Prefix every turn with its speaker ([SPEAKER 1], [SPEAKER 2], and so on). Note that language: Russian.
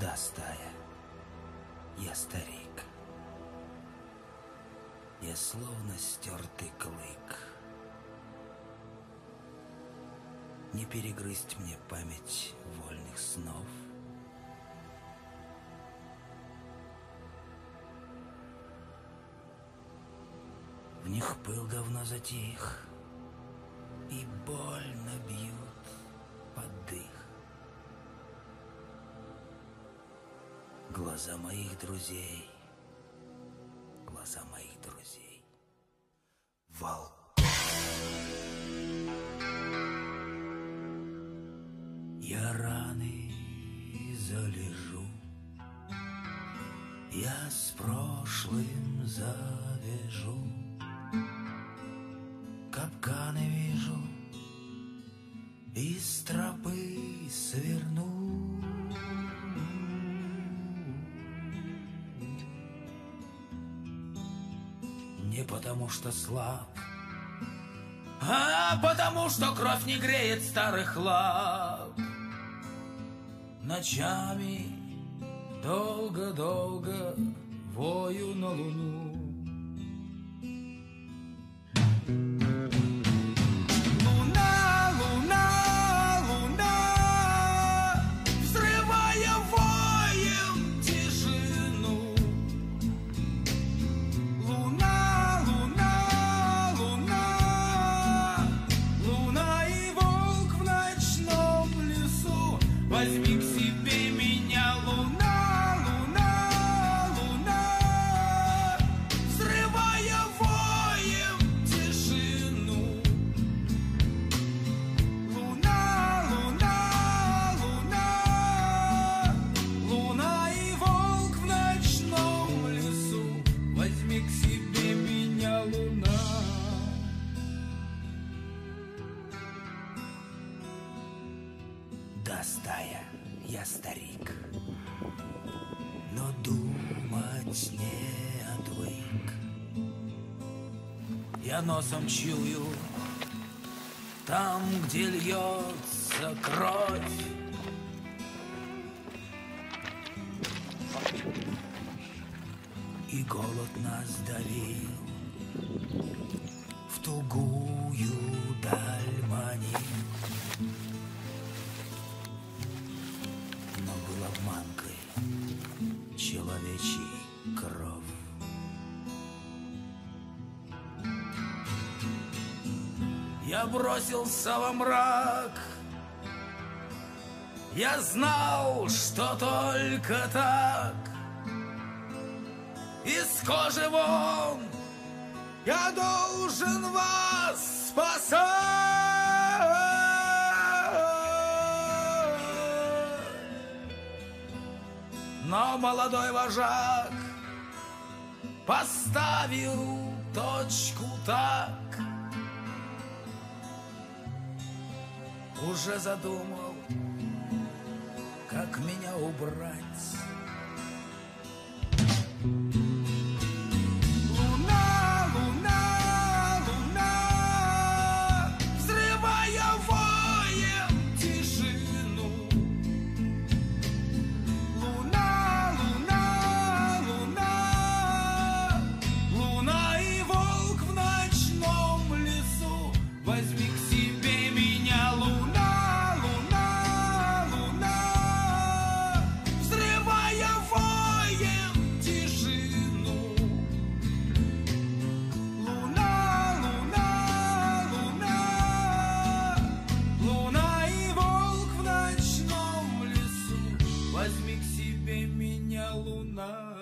[SPEAKER 1] Да, стая, я старик. Я словно стертый клык. Не перегрызть мне память вольных снов. В них пыл давно затих, И больно Глаза моих друзей, глаза моих друзей. Волк. Я раны залежу, я с прошлым завяжу, капканы вижу, потому что слаб, а потому что кровь не греет старых лап. Ночами долго-долго вою на луну. Да, стая, я старик, но думать не отвык. Я носом чую, там, где льется кровь. И голод нас давил в тугую человечий кровь. Я бросился во мрак. Я знал, что только так Из кожи вон Я должен вас спасать Но молодой вожак Поставил точку так Уже задумал, как меня убрать. тебе меня луна.